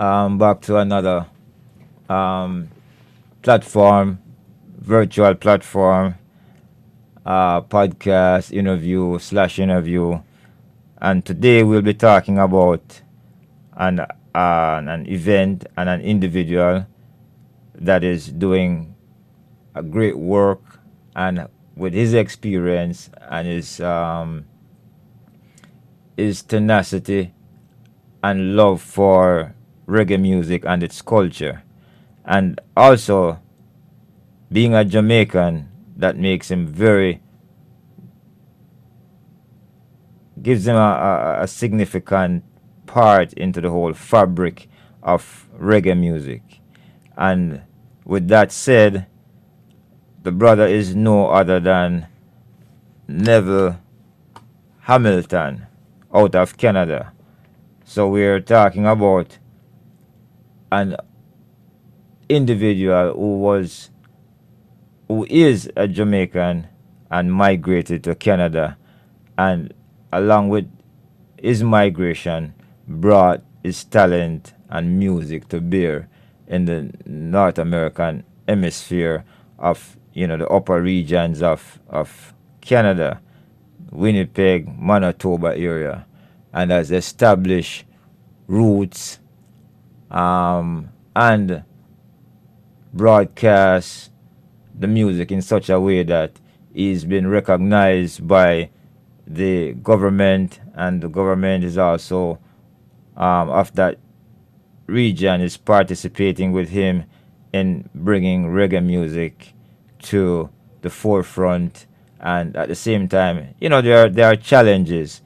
um, back to another um, platform, virtual platform, uh, podcast interview slash interview, and today we'll be talking about an uh, an event and an individual that is doing a great work and with his experience and his um, his tenacity and love for reggae music and its culture. And also, being a Jamaican, that makes him very, gives him a, a, a significant part into the whole fabric of reggae music. And with that said, the brother is no other than Neville Hamilton out of Canada. So we're talking about an individual who was who is a Jamaican and migrated to Canada and along with his migration brought his talent and music to bear in the North American hemisphere of you know the upper regions of of Canada, Winnipeg, Manitoba area, and has established roots um, and broadcast the music in such a way that he's been recognized by the government, and the government is also um, of that region is participating with him in bringing reggae music to the forefront. And at the same time you know there are there are challenges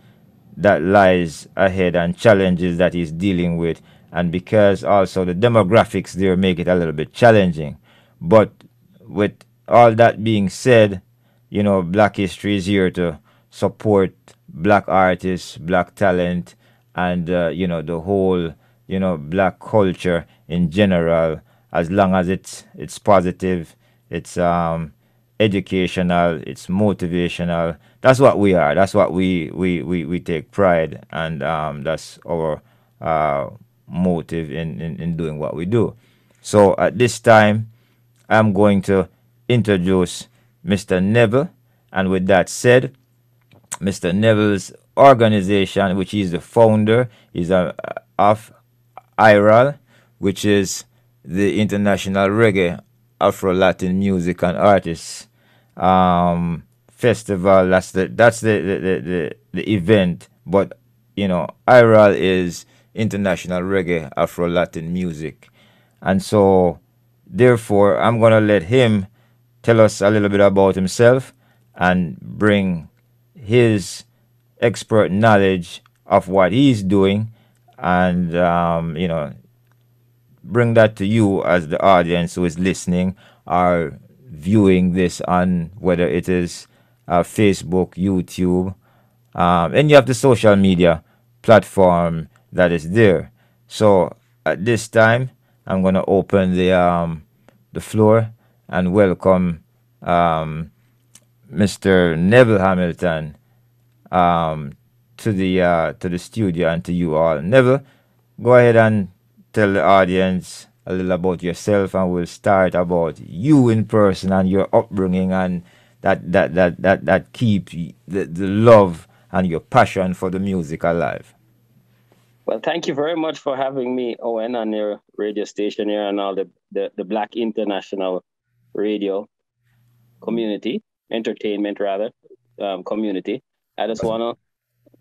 that lies ahead and challenges that he's dealing with and because also the demographics there make it a little bit challenging. But with all that being said you know black history is here to support black artists black talent and uh, you know the whole you know black culture in general. As long as it's it's positive it's um educational it's motivational that's what we are. That's what we we we, we take pride and um that's our uh motive in, in in doing what we do so at this time i'm going to introduce mr neville and with that said mr neville's organization which he's the founder is a of IRAL, which is the International Reggae Afro Latin Music and Artists um, Festival. That's the that's the the, the, the, the event. But you know, IRAL is International Reggae Afro Latin Music, and so therefore I'm gonna let him tell us a little bit about himself and bring his expert knowledge of what he's doing and um, you know bring that to you as the audience who is listening or viewing this on whether it is uh, Facebook, YouTube, um, any of the social media platform that is there. So at this time, I'm gonna open the um, the floor and welcome um, Mr. Neville Hamilton um, to the uh, to the studio and to you all. Neville, go ahead and tell the audience a little about yourself, and we'll start about you in person and your upbringing and that that that that that keep the, the love and your passion for the music alive. Well, thank you very much for having me, Owen, on your radio station here and all the, the, the Black International Radio community, entertainment rather, um, community. I just want to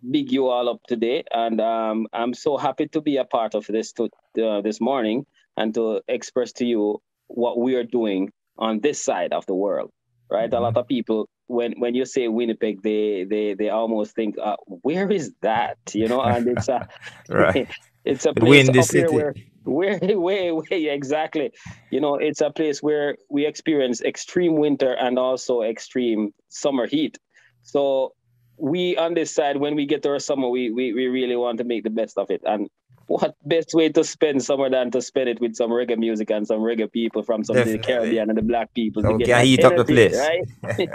big you all up today, and um, I'm so happy to be a part of this to, uh, this morning and to express to you what we are doing on this side of the world. Right, mm-hmm. a lot of people when when you say Winnipeg, they they they almost think, uh, where is that? You know, and it's a right. it's a place up city. here where where where where exactly. You know, it's a place where we experience extreme winter and also extreme summer heat. So we on this side, when we get to our summer, we, we we really want to make the best of it. And what best way to spend summer than to spend it with some reggae music and some reggae people from some of the Caribbean and the black people. So to can heat up the place, right?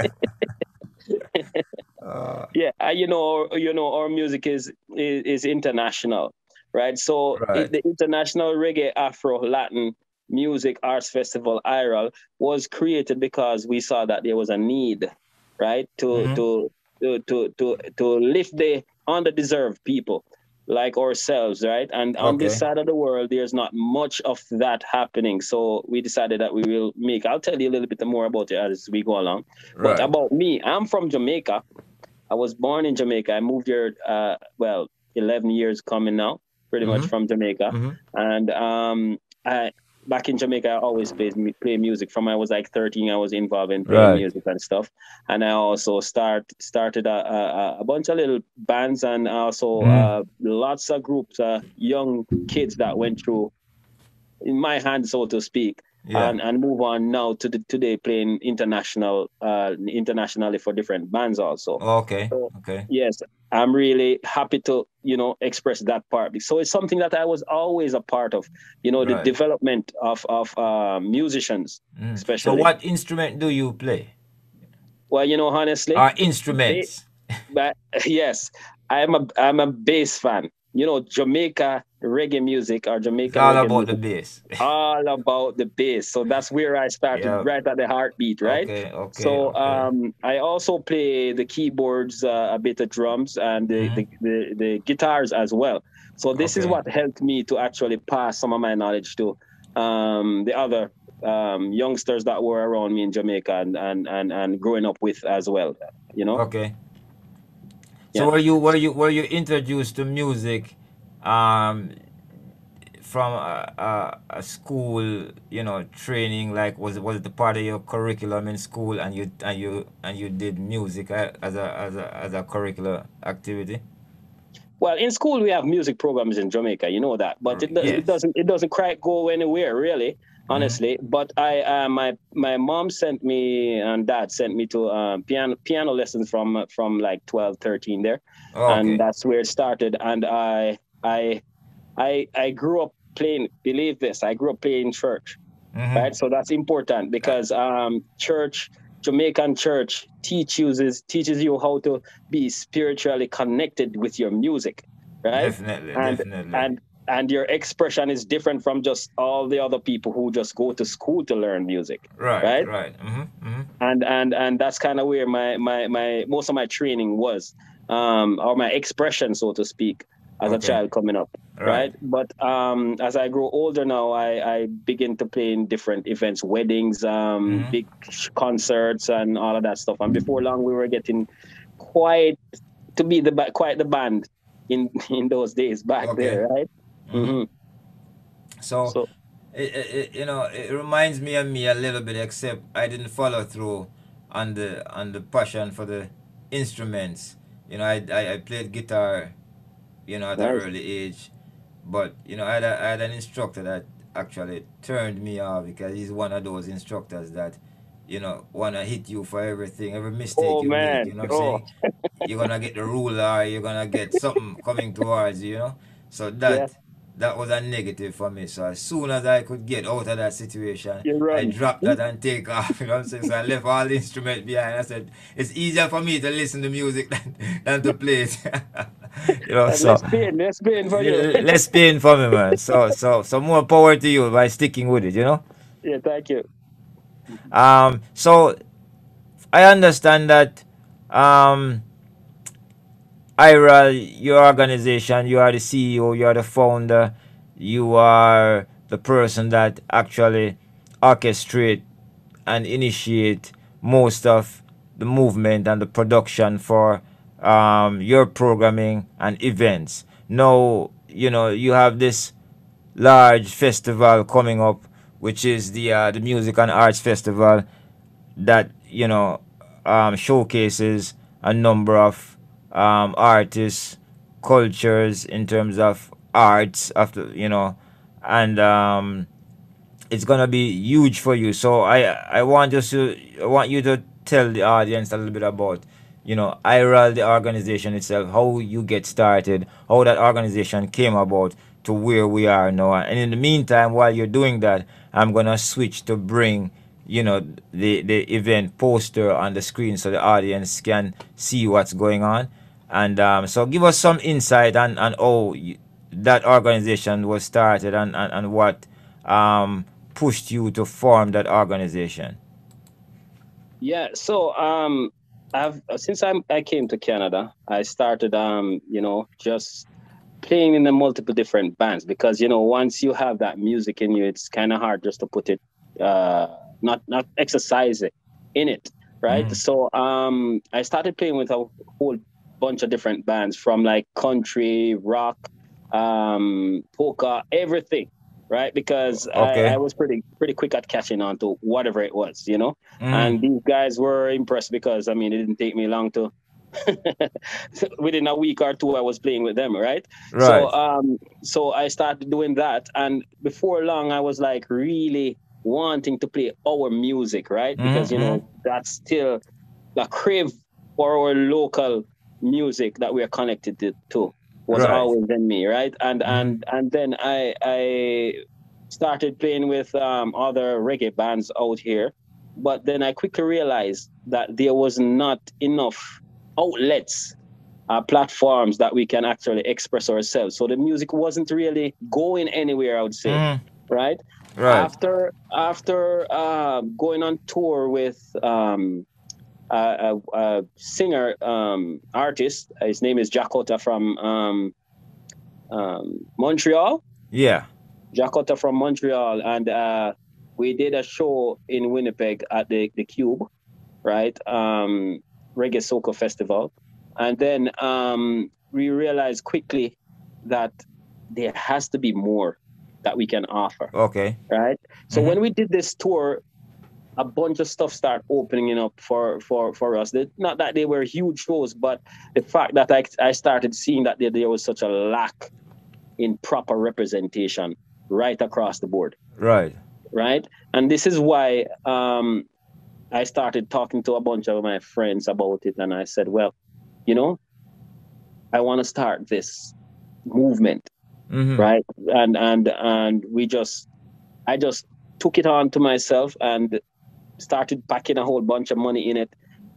uh, yeah, you know, you know, our music is, is is international. right? So Right. the International Reggae Afro Latin Music Arts Festival IRAL was created because we saw that there was a need, right, to Mhm. to, to to to to lift the underdeserved people like ourselves, right? And on this side of the world, there's not much of that happening. So we decided that we will make. I'll tell you a little bit more about it as we go along. But about me, I'm from Jamaica. I was born in Jamaica. I moved here, uh, well, 11 years coming now, pretty much Mhm. from Jamaica. Mhm. And um, I back in Jamaica, I always played mu- play music. From I was like 13, I was involved in playing Right. music and stuff. And I also start started a, a, a bunch of little bands and also Mhm. uh, lots of groups, uh, young kids that went through in my hand, so to speak Yeah. and, and move on now to the today playing international uh internationally for different bands also Okay. So- Okay. yes i'm really happy to you know express that part so it's something that i was always a part of you know the Right. development of of uh, musicians Mm. So especially what instrument do you play? well you know honestly Or instruments? but yes i'm a i'm a bass fan you know jamaica reggae music or It's jamaica all about the bass. all about the bass so that's where i started Yeah. right at the heartbeat right Okay. Okay. so okay. um, I also play the keyboards, uh, a bit of drums, and the, Mhm. the, the, the guitars as well. So this is what helped me to actually pass some of my knowledge to um, the other um, youngsters that were around me in Jamaica and, and, and, and growing up with as well. You know, Okay. Yeah. So were you were you were you introduced to music um from a, a, a school, you know, training like was it was it part of your curriculum in school and you and you and you did music uh, as a as a as a curricular activity? well, in school we have music programs in Jamaica, you know that, but it, do- Yes. it doesn't it doesn't quite go anywhere really. Honestly. But I, uh, my my mom sent me and dad sent me to um, piano piano lessons from from like 12, 13 there, Oh, okay. and that's where it started. And I I I I grew up playing. Believe this, I grew up playing church Mhm. right? So that's important because um, church, Jamaican church, teach uses teaches you how to be spiritually connected with your music, right? Definitely, And- definitely. And and your expression is different from just all the other people who just go to school to learn music, right, right? right. hmm hmm and and and that's kind of where my my my most of my training was, um, or my expression, so to speak, as a child coming up right? But um, as I grow older now, I, I begin to play in different events, weddings, um, Mhm. big concerts, and all of that stuff. And before long, we were getting quite to be the quite the band in in those days back Okay. there, right? Mhm. hmm So, So it, it, it- you know, it reminds me of me a little bit, except I didn't follow through on the on the passion for the instruments. You know, I, I, I played guitar, you know, at an Nice. early age, but you know, I had, a, I had an instructor that actually turned me off because he's one of those instructors that, you know, wanna hit you for everything, every mistake Oh, you man. make. You know what I'm Oh. saying? You're gonna get the ruler, you're gonna get something coming towards you, you know. So that Yeah. That was a negative for me. So as soon as I could get out of that situation, You I dropped that and take off. You know what I'm saying? So I left all the instrument behind. I said it's easier for me to listen to music than, than to play it. you know, and so let's pain, let's pain for you. less pain for me, man. So so so more power to you by sticking with it. You know. yeah, thank you. Um, so I understand that um, IRAL, your organization, you are the CEO, you are the founder, you are the person that actually orchestrate and initiate most of the movement and the production for um, your programming and events. Now, you know, you have this large festival coming up, which is the uh, the Music and Arts Festival, that you know um, showcases a number of um, artists, cultures in terms of arts, after you know, and um, it's gonna be huge for you. So I I want just to I want you to tell the audience a little bit about you know IRAL the organization itself, how you get started, how that organization came about to where we are now. And in the meantime, while you're doing that, I'm gonna switch to bring you know the the event poster on the screen so the audience can see what's going on. And um, so give us some insight on, on how you, that organization was started and, and, and what um, pushed you to form that organization? Yeah, so um, I've since I I came to Canada, I started um, you know, just playing in the multiple different bands because you know once you have that music in you, it's kind of hard just to put it, uh, not not exercise it in it, right? Mm. So um, I started playing with a whole bunch of different bands from like country, rock, um, polka, everything, right? Because okay. I, I, was pretty pretty quick at catching on to whatever it was, you know. Mm. And these guys were impressed because I mean it didn't take me long to within a week or two I was playing with them, right? Right. So um so I started doing that and before long I was like really wanting to play our music, right? Because mm-hmm. you know that's still the crave for our local music that we are connected to was right. always in me, right? And mm-hmm. and and then I I started playing with um, other reggae bands out here, but then I quickly realized that there was not enough outlets, uh, platforms that we can actually express ourselves. So the music wasn't really going anywhere. I would say, mm. right? Right. After after uh, going on tour with um, a, a, singer um, artist. His name is Jakota from um, um, Montreal. Yeah, Jakota from Montreal, and uh, we did a show in Winnipeg at the the Cube, right? Um, Reggae Soca Festival, and then um, we realized quickly that there has to be more that we can offer. Okay. Right. So mm-hmm. when we did this tour, a bunch of stuff start opening up for for for us. They, not that they were huge shows, but the fact that I, I started seeing that there, there was such a lack in proper representation right across the board. Right. Right. And this is why um, I started talking to a bunch of my friends about it, and I said, well, you know, I want to start this movement, mm-hmm. right? And and and we just, I just took it on to myself and started packing a whole bunch of money in it,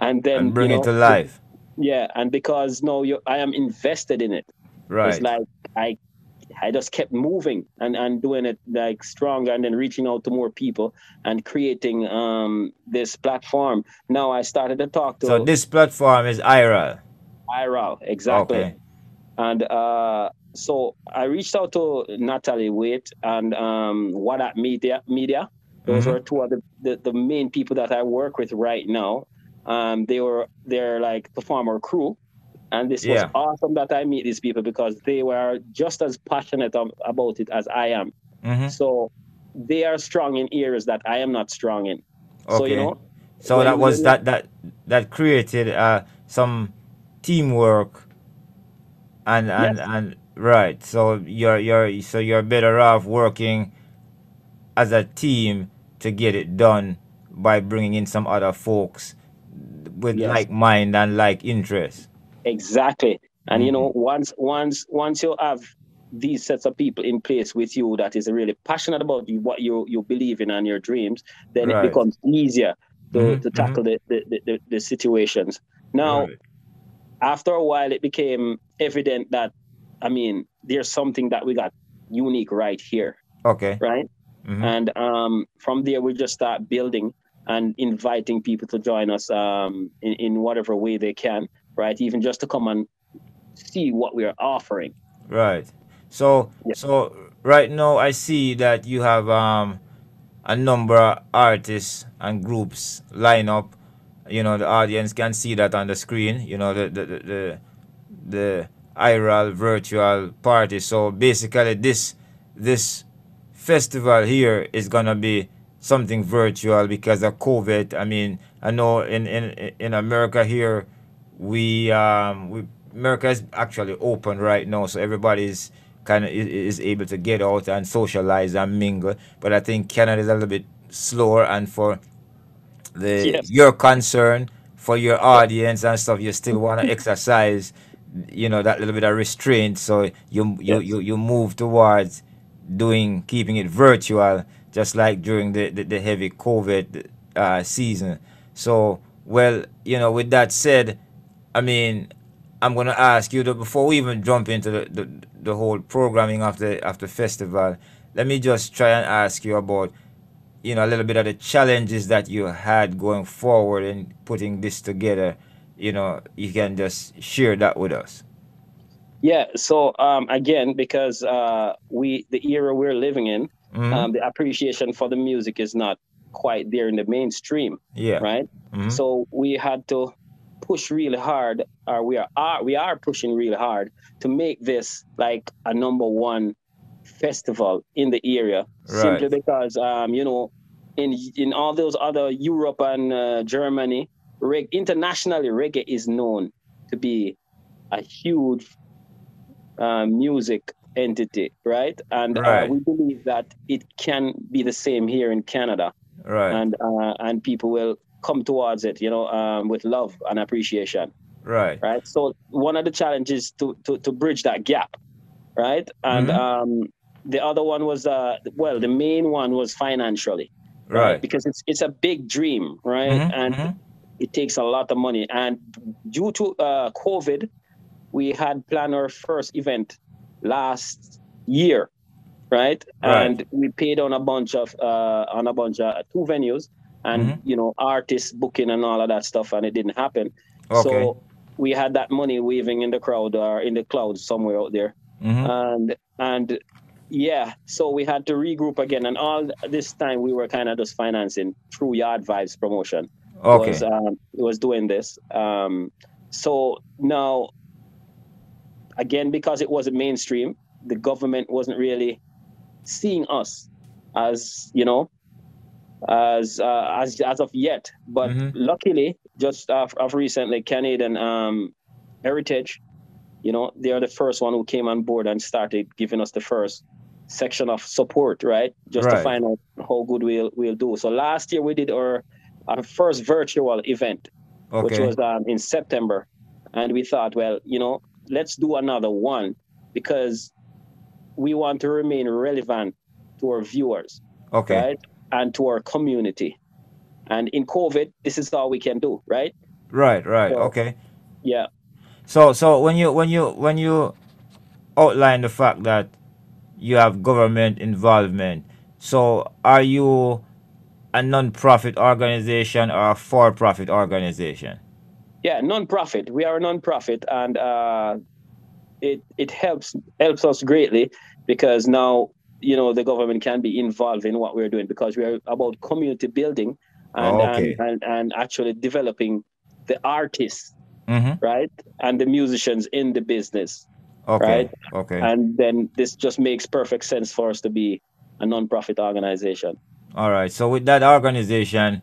and then and bring you know, it to life. Yeah, and because no, you, I am invested in it. Right. It's like I, I just kept moving and and doing it like stronger, and then reaching out to more people and creating um this platform. Now I started to talk to. So this platform is IRAL. IRAL, exactly. Okay. And uh, so I reached out to Natalie Waite and um, What Up Media, Media those mm-hmm. are two of the, the, the, main people that I work with right now. Um, they were they're like the farmer crew, and this yeah. was awesome that I meet these people because they were just as passionate about it as I am. Mm-hmm. So they are strong in areas that I am not strong in. Okay. So you know. So that was that that that created uh, some teamwork and and yes. and right. So you're you're so you're better off working as a team to get it done by bringing in some other folks with yes. like mind and like interest. Exactly. And mm-hmm. you know, once once once you have these sets of people in place with you that is really passionate about you, what you you believe in and your dreams, then right. it becomes easier to, mm-hmm. to tackle mm-hmm. the, the, the, the, situations. Now, right. after a while, it became evident that, I mean, there's something that we got unique right here. Okay. Right? Mm-hmm. And um, from there, we just start building and inviting people to join us um, in, in whatever way they can, right? Even just to come and see what we are offering. Right. So, yeah. so right now, I see that you have um, a number of artists and groups line up. You know, the audience can see that on the screen. You know, the the the the, the IRAL virtual party. So basically, this this festival here is gonna be something virtual because of COVID. I mean, I know in in in America here, we um we America is actually open right now, so everybody's kind of is, is able to get out and socialize and mingle. But I think Canada is a little bit slower, and for the yes. your concern for your audience and stuff, you still want to exercise, you know, that little bit of restraint. So you you yes. you, you move towards doing keeping it virtual, just like during the, the, the heavy COVID uh, season. So, well, you know, with that said, I mean, I'm gonna ask you that before we even jump into the, the, the whole programming of the of the festival, let me just try and ask you about you know a little bit of the challenges that you had going forward in putting this together. You know, you can just share that with us. Yeah. So um, again, because uh, we the era we're living in, mm-hmm. um, the appreciation for the music is not quite there in the mainstream. Yeah. Right. Mm-hmm. So we had to push really hard, or we are, are we are pushing really hard to make this like a number one festival in the area, right. simply because um, you know, in in all those other Europe and uh, Germany, reg- internationally reggae is known to be a huge uh, music entity, right? And uh, right. Uh, we believe that it can be the same here in Canada, right? And uh, and people will come towards it, you know, um, with love and appreciation, right? Right. So one of the challenges to to, to bridge that gap, right? And mm-hmm. um, the other one was uh, well, the main one was financially, right? right? Because it's it's a big dream, right? Mm-hmm. And mm-hmm. it takes a lot of money, and due to uh, COVID we had planned our first event last year, right? right. And we paid on a bunch of uh, on a bunch of two venues and mm-hmm. you know artists booking and all of that stuff, and it didn't happen. Okay. So we had that money waving in the crowd or in the clouds somewhere out there, mm-hmm. and and yeah, so we had to regroup again, and all this time we were kind of just financing through Yard Vibes promotion. Okay, was, um, was doing this. Um, so now again, because it wasn't mainstream, the government wasn't really seeing us as, you know, as uh, as as of yet. But mm-hmm. luckily, just of, of recently, Canadian um, Heritage, you know, they are the first one who came on board and started giving us the first section of support, right? Just right. to find out how good we'll we'll do. So last year we did our our first virtual event, okay. which was um, in September, and we thought, well, you know, let's do another one because we want to remain relevant to our viewers. Okay. Right? And to our community. And in COVID, this is all we can do, right? Right, right. So, okay. Yeah. So so when you when you when you outline the fact that you have government involvement, so are you a non-profit organization or a for-profit organization? Yeah, non-profit. We are a non-profit, and uh, it it helps helps us greatly because now you know the government can be involved in what we're doing because we are about community building and oh, okay. and, and, and, actually developing the artists, mm-hmm. right, and the musicians in the business. Okay. Right. Okay. And then this just makes perfect sense for us to be a non-profit organization. All right. So with that organization,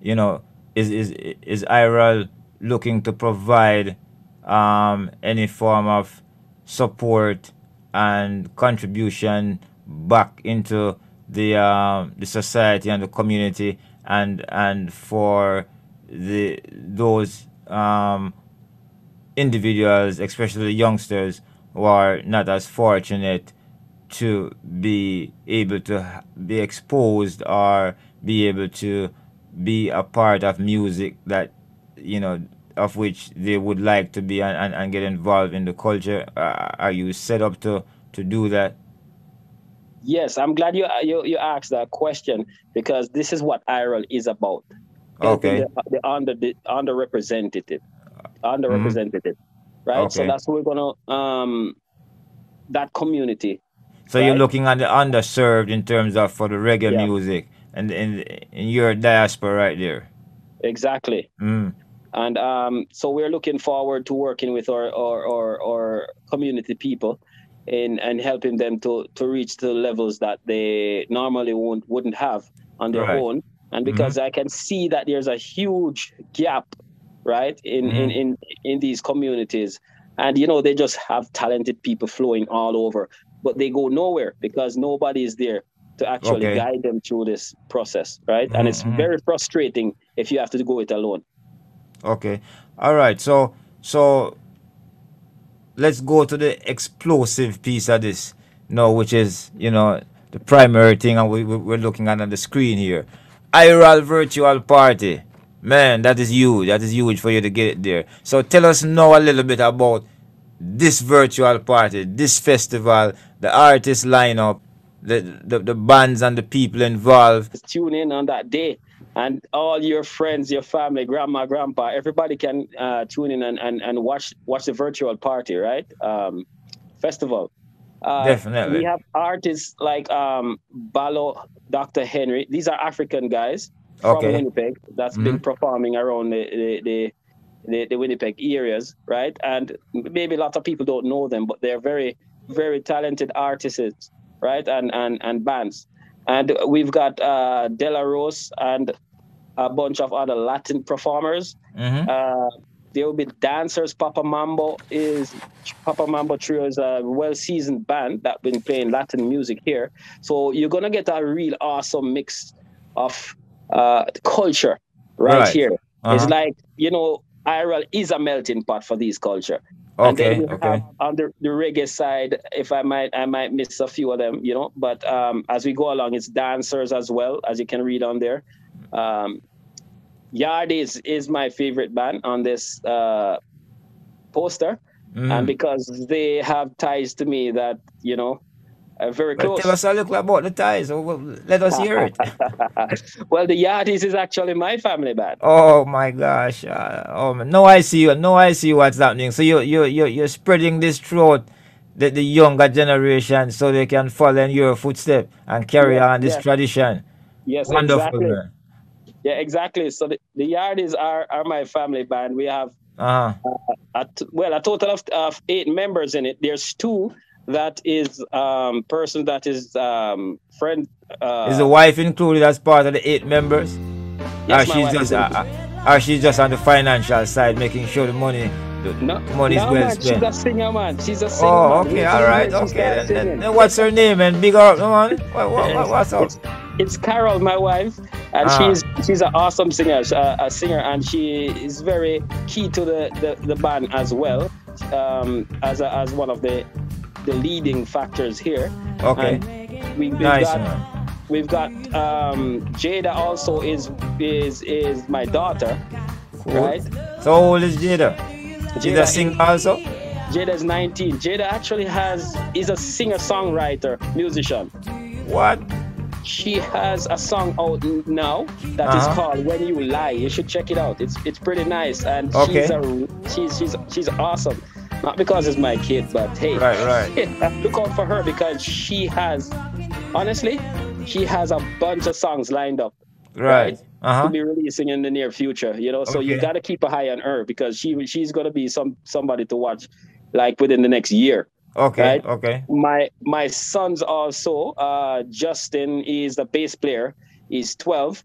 you know, is is is IRAL looking to provide um, any form of support and contribution back into the uh, the society and the community and and for the those um, individuals, especially the youngsters who are not as fortunate to be able to be exposed or be able to be a part of music that you know of which they would like to be and, and, and get involved in the culture uh, are you set up to to do that yes i'm glad you you, you asked that question because this is what IRAL is about okay the, the under the underrepresented underrepresented mm-hmm. right okay. so that's what we're gonna um that community so right? you're looking at the underserved in terms of for the reggae yeah. music and in in your diaspora right there exactly mm. And um, so we're looking forward to working with our, our, our, our community people in, and helping them to, to reach the levels that they normally won't, wouldn't have on their right. own. And because mm-hmm. I can see that there's a huge gap, right, in, mm-hmm. in, in, in these communities. And, you know, they just have talented people flowing all over, but they go nowhere because nobody is there to actually okay. guide them through this process, right? Mm-hmm. And it's mm-hmm. very frustrating if you have to go it alone. Okay. All right. So so let's go to the explosive piece of this now, which is you know the primary thing, and we, we're looking at on the screen here. IRAL virtual party, Man, that is huge. That is huge for you to get it there. So tell us now a little bit about this virtual party, this festival, the artist lineup, the, the, the bands and the people involved. Tune in on that day and all your friends, your family, grandma, grandpa, everybody can uh, tune in and, and, and watch watch the virtual party, right? Um, festival. Uh, Definitely. We have artists like um, Balo, Dr. Henry. These are African guys from okay. Winnipeg that's mm-hmm. been performing around the, the, the the, the Winnipeg areas, right? And maybe lots of people don't know them, but they're very, very talented artists, right? And and and bands. And we've got uh, Della Rose and a bunch of other Latin performers. Mm-hmm. Uh, there will be dancers. Papa Mambo is Papa Mambo Trio is a well-seasoned band that been playing Latin music here. So you're gonna get a real awesome mix of uh, culture right, right. here. Uh-huh. It's like you know IRAL is a melting pot for these culture. Okay, and then okay. Have, on the, the reggae side, if I might, I might miss a few of them, you know. But um, as we go along, it's dancers as well, as you can read on there. Um, Yard is is my favorite band on this uh, poster, mm. and because they have ties to me that you know uh, very close. Well, tell us a little about the ties. Well, let us hear it. well, the Yardis is actually my family band. Oh my gosh! Uh, oh, no, I see you. No, I see what's happening. So you you you you're spreading this throughout the, the younger generation, so they can follow in your footsteps and carry on this tradition. Yes, wonderful. Exactly. Man. Yeah, exactly. So the, the Yardis are are my family band. We have uh-huh. uh, a, well a total of, of eight members in it. There's two that is um person that is um friend uh, is the wife included as part of the eight members? Yes, or she's just uh, uh, or she's just on the financial side making sure the money the no, money no, is well man, spent. she's a singer man. She's a singer oh okay all right okay then, then, what's her name and big up man. What, what, what, what's up it's, Carol my wife and ah. she's she's an awesome singer a, a singer and she is very key to the the, the band as well um as a, as one of the the leading factors here. Okay. we, have nice, got. We've got um, Jada also is is is my daughter, cool. right? So old is Jada? Jada, Jada sing also? Jada is 19. Jada actually has is a singer songwriter musician. What? She has a song out now that uh-huh. is called "When You Lie." You should check it out. It's it's pretty nice, and okay. she's a she's she's she's awesome. Not because it's my kid, but hey, right, right. look out for her because she has, honestly, she has a bunch of songs lined up. Right. right? Uh-huh. To be releasing in the near future, you know. So okay. you got to keep a eye on her because she she's gonna be some somebody to watch, like within the next year. Okay. Right? Okay. My my son's also uh, Justin is the bass player. He's 12,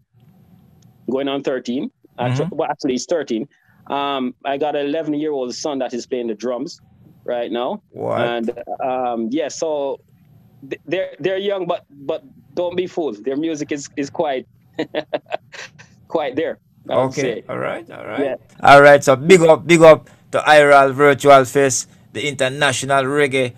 going on 13. Actually, mm-hmm. well, actually, he's 13. Um, I got an 11 year old son that is playing the drums right now. What? And um, yeah, so they're they're young, but but don't be fooled. Their music is is quite quite there. I okay. All right. All right. Yeah. All right. So big up, big up to IRAL Virtual Fest, the International Reggae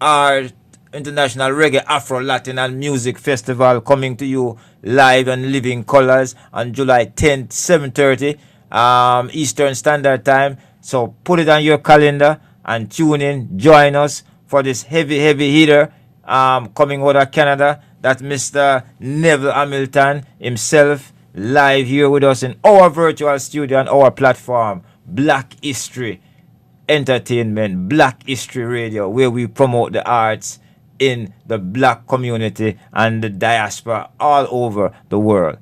Art, International Reggae Afro Latin and Music Festival, coming to you live and living colors on July 10th, 7:30 um, Eastern Standard Time. So put it on your calendar and tune in. Join us for this heavy, heavy hitter um, coming out of Canada. That Mr. Neville Hamilton himself live here with us in our virtual studio and our platform, Black History Entertainment, Black History Radio, where we promote the arts in the black community and the diaspora all over the world.